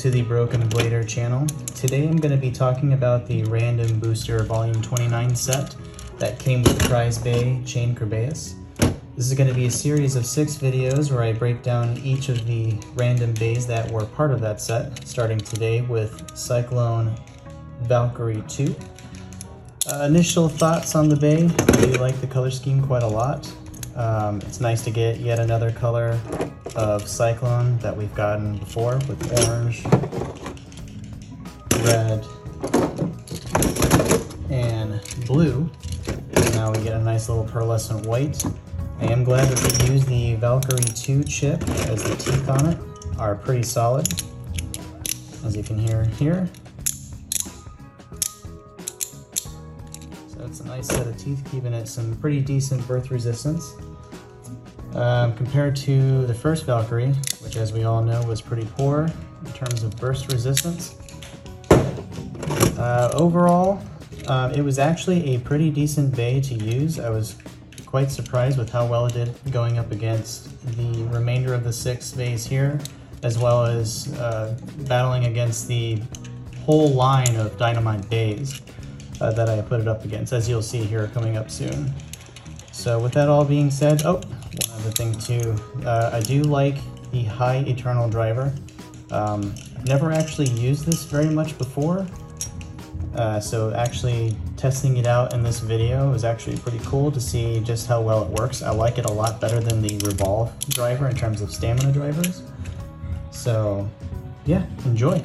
To the Broken Blader channel. Today I'm going to be talking about the Random Booster Volume 29 set that came with Prize Bay Chain Kerbeus. This is going to be a series of six videos where I break down each of the random bays that were part of that set, starting today with Cyclone Valkyrie 2. Uh, initial thoughts on the bay, I really like the color scheme quite a lot. Um, it's nice to get yet another color of Cyclone that we've gotten before with orange, red, and blue. And now we get a nice little pearlescent white. I am glad that they used the Valkyrie 2 chip as the teeth on it are pretty solid, as you can hear here. So it's a nice set of teeth, keeping it some pretty decent burst resistance. Um, compared to the first Valkyrie, which as we all know was pretty poor in terms of burst resistance. Uh, overall, um, it was actually a pretty decent bay to use. I was quite surprised with how well it did going up against the remainder of the six bays here, as well as uh, battling against the whole line of Dynamite bays uh, that I put it up against, as you'll see here coming up soon. So with that all being said, oh, other thing too, uh, I do like the High Eternal Driver. Um, I've never actually used this very much before, uh, so actually testing it out in this video is actually pretty cool to see just how well it works. I like it a lot better than the Revolve driver in terms of stamina drivers. So yeah, enjoy.